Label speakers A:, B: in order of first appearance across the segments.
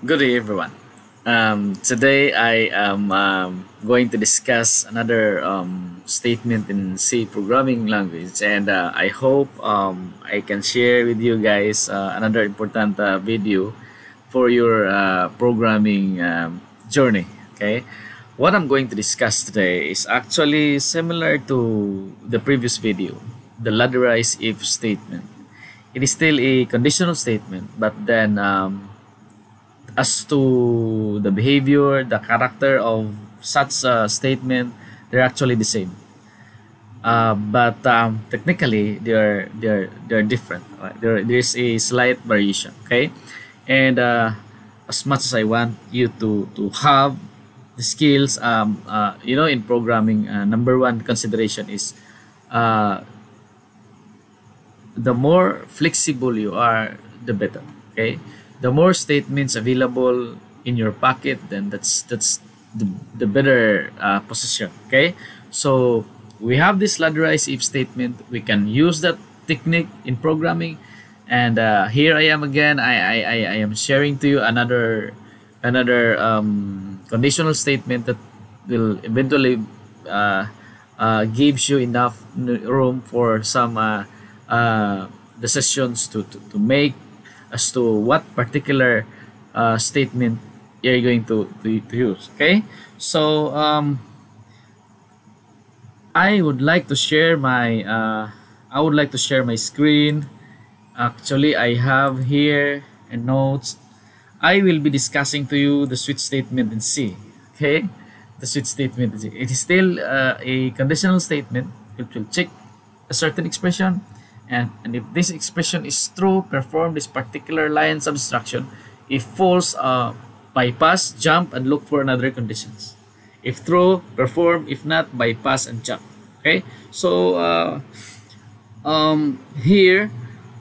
A: Good day, everyone. Um, today, I am um, going to discuss another um, statement in C programming language, and uh, I hope um, I can share with you guys uh, another important uh, video for your uh, programming um, journey. Okay, what I'm going to discuss today is actually similar to the previous video, the ladderized if statement. It is still a conditional statement, but then um, as to the behavior, the character of such a statement, they're actually the same. Uh, but um, technically, they're they're they're different. Right? There there's a slight variation. Okay, and uh, as much as I want you to to have the skills, um, uh, you know, in programming, uh, number one consideration is uh, the more flexible you are, the better. Okay the more statements available in your pocket then that's that's the, the better uh, position okay? So we have this ladderized if statement. We can use that technique in programming. And uh, here I am again. I, I, I am sharing to you another another um, conditional statement that will eventually uh, uh, gives you enough room for some uh, uh, decisions to, to, to make as to what particular uh, statement you're going to, to, to use okay? So um, I would like to share my uh, I would like to share my screen. Actually I have here a notes I will be discussing to you the switch statement in C okay? The switch statement it is still uh, a conditional statement. It will check a certain expression and, and if this expression is true, perform this particular line subtraction. If false, uh, bypass, jump, and look for another conditions. If true, perform. If not, bypass and jump. Okay, so uh, um, here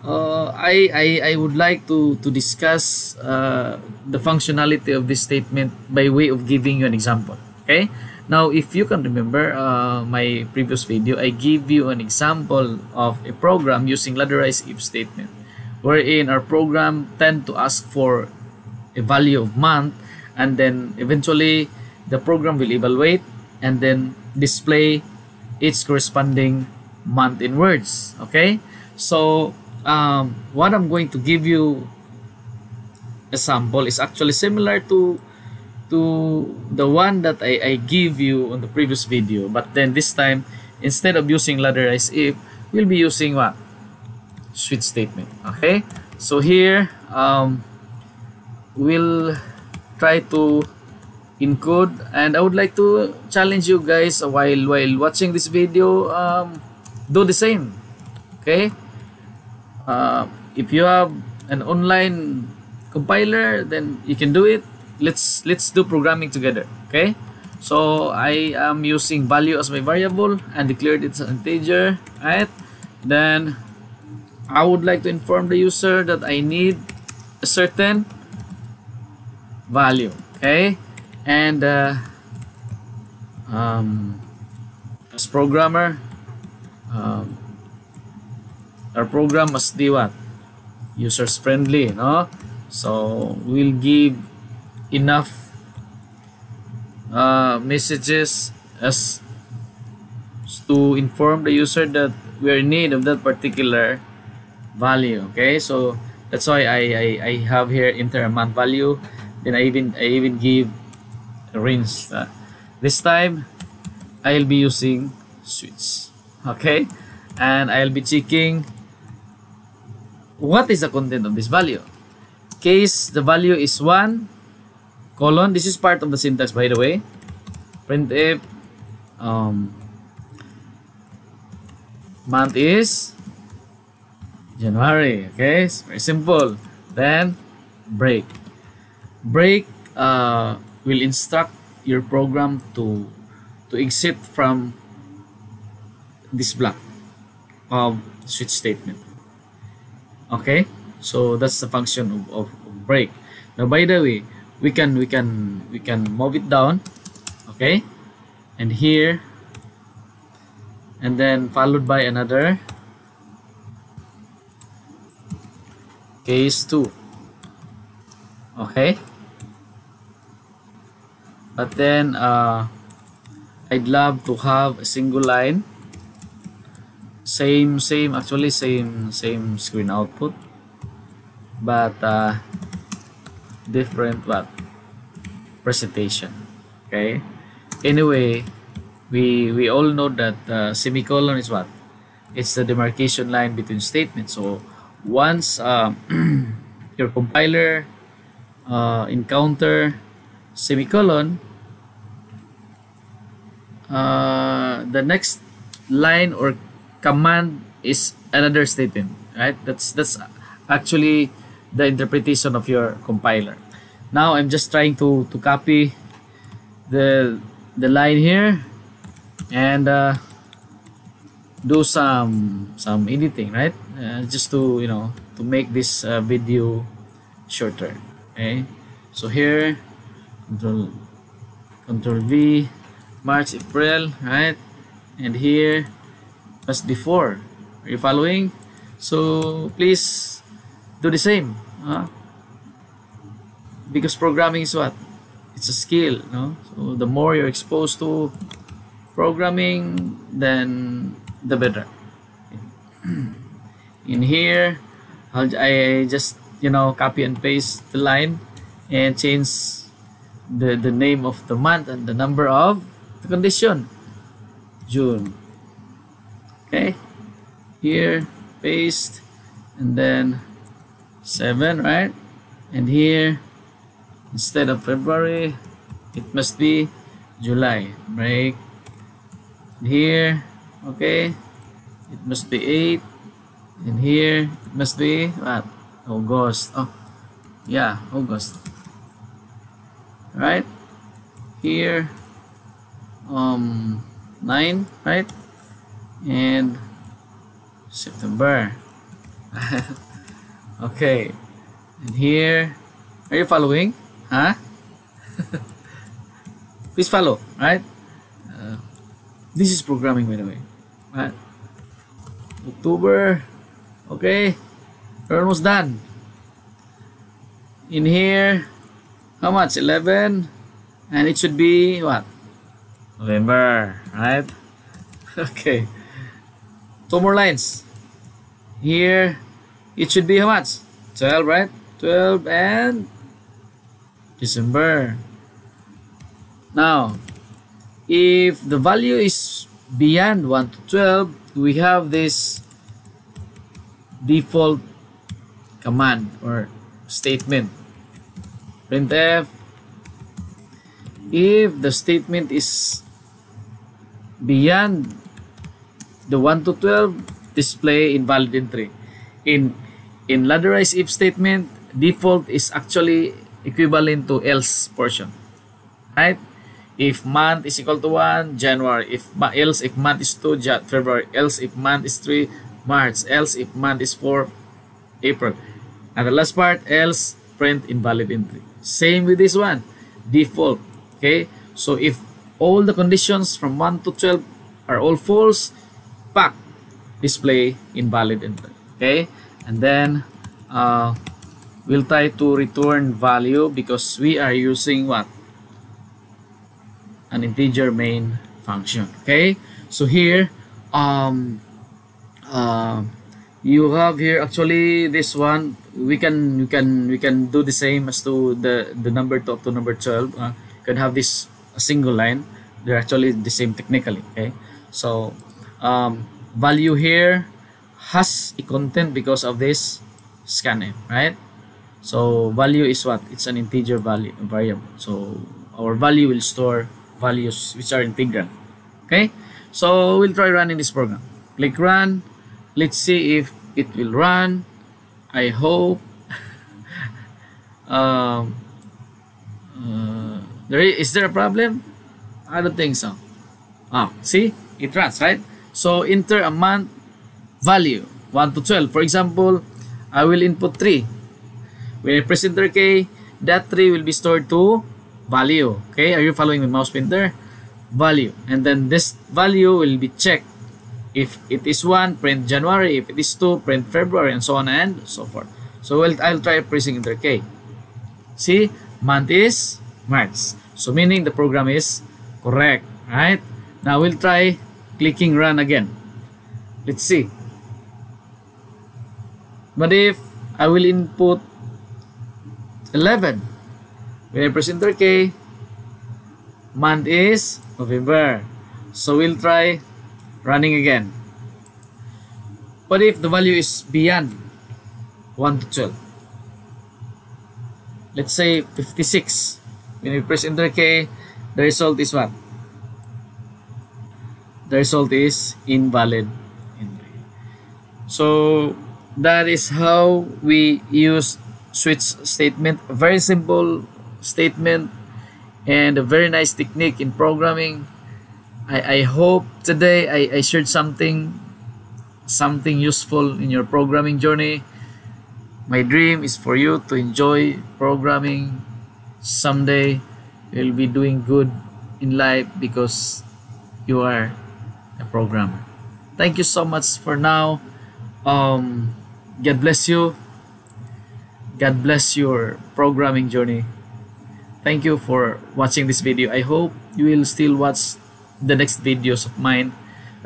A: uh, I, I, I would like to, to discuss uh, the functionality of this statement by way of giving you an example. Okay, now, if you can remember uh, my previous video, I give you an example of a program using ladderized if statement, wherein our program tend to ask for a value of month, and then eventually the program will evaluate and then display its corresponding month in words. Okay, so um, what I'm going to give you a sample is actually similar to to the one that I, I give you on the previous video but then this time instead of using ladderized if we'll be using what? Switch statement okay? So here um, we'll try to encode and I would like to challenge you guys while while watching this video um, do the same okay? Uh, if you have an online compiler then you can do it let's let's do programming together okay? So I am using value as my variable and declared it as an integer right? Then I would like to inform the user that I need a certain value okay? And uh, um, as programmer um, our program must be what? Users friendly no? So we'll give enough uh, messages as to inform the user that we are in need of that particular value okay? So that's why I, I, I have here enter amount value. Then I even I even give a range uh, this time I'll be using switch okay? And I'll be checking what is the content of this value. Case the value is 1 colon. This is part of the syntax by the way. Printf um, month is January. Okay it's very simple. Then break. Break uh, will instruct your program to to exit from this block of switch statement. Okay? So that's the function of, of, of break. Now by the way we can we can we can move it down okay? And here and then followed by another case 2 okay? But then uh, I'd love to have a single line. Same same actually same same screen output. But uh, different what presentation. Okay? Anyway we we all know that uh, semicolon is what? It's the demarcation line between statements. So once uh, your compiler uh, encounter semicolon uh, the next line or command is another statement right? That's that's actually the interpretation of your compiler. Now I'm just trying to to copy the the line here and uh, do some some editing right? Uh, just to you know to make this uh, video shorter okay? So here control control V March April right? And here was before are you following? So please do the same huh? because programming is what? It's a skill no? So the more you're exposed to programming then the better. In here I'll, I just you know copy and paste the line and change the the name of the month and the number of the condition. June. Okay. Here paste and then 7 right? And here instead of February it must be July break. Here okay it must be 8 and here it must be what? August. Oh yeah August. Right? Here um 9 right? And September okay. And here are you following? Huh? Please follow right? Uh, this is programming by the way. Right? October. Okay. We're almost done. In here how much? 11 and it should be what? November right? Okay. Two more lines. Here it should be how much? 12 right? 12 and December. Now if the value is beyond 1 to 12 we have this default command or statement. Printf if the statement is beyond the 1 to 12 display invalid entry. In in ladderized if statement default is actually equivalent to else portion. Right? If month is equal to 1 January. If else if month is 2 February. Else if month is 3 March. Else if month is 4 April. And the last part else print invalid entry. Same with this one. Default. Okay? So if all the conditions from 1 to 12 are all false pack. Display invalid entry. Okay and then uh, we'll try to return value because we are using what? An integer main function okay? So here um uh, you have here actually this one we can we can we can do the same as to the the number to to number 12 uh, you can have this a single line. They're actually the same technically okay? So um, value here has a content because of this scanf right? So value is what? It's an integer value variable. So our value will store values which are integral okay? So we'll try running this program. Click run. Let's see if it will run. I hope. Um, uh, there is, is there a problem? I don't think so. Ah see? It runs right? So enter a month value. 1 to 12 for example I will input 3 when I press enter key that 3 will be stored to value. Okay are you following the mouse pointer value. And then this value will be checked. If it is 1 print January. If it is 2 print February and so on and so forth. So well, I'll try pressing enter key. See month is March So meaning the program is correct, right? Now we'll try clicking run again. Let's see. But if I will input 11, when I press enter key, month is November. So we'll try running again. What if the value is beyond 1 to 12? Let's say 56. When we press enter key, the result is what? The result is invalid. So that is how we use switch statement. A very simple statement and a very nice technique in programming. I, I hope today I, I shared something something useful in your programming journey. My dream is for you to enjoy programming. Someday you'll be doing good in life because you are a programmer. Thank you so much for now. Um, God bless you. God bless your programming journey. Thank you for watching this video. I hope you will still watch the next videos of mine.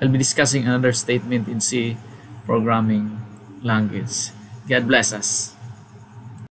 A: I'll be discussing another statement in C programming language. God bless us.